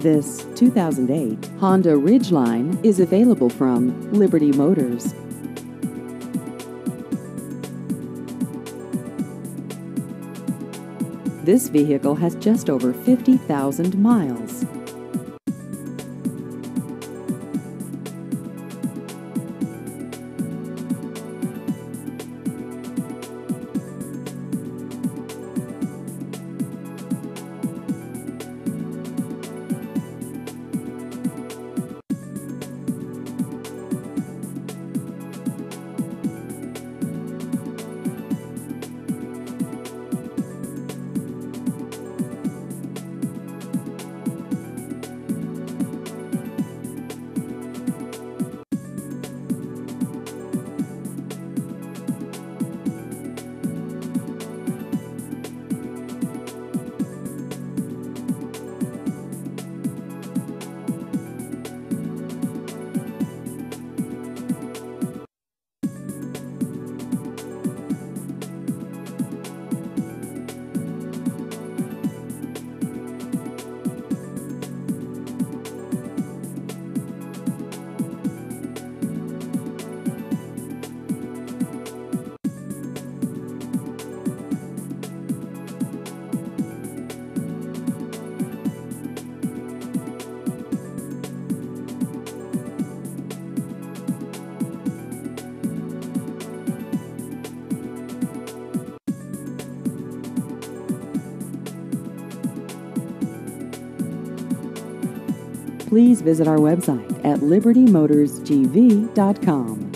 This 2008 Honda Ridgeline is available from Liberty Motors. This vehicle has just over 50,000 miles. Please visit our website at libertymotorsgv.com.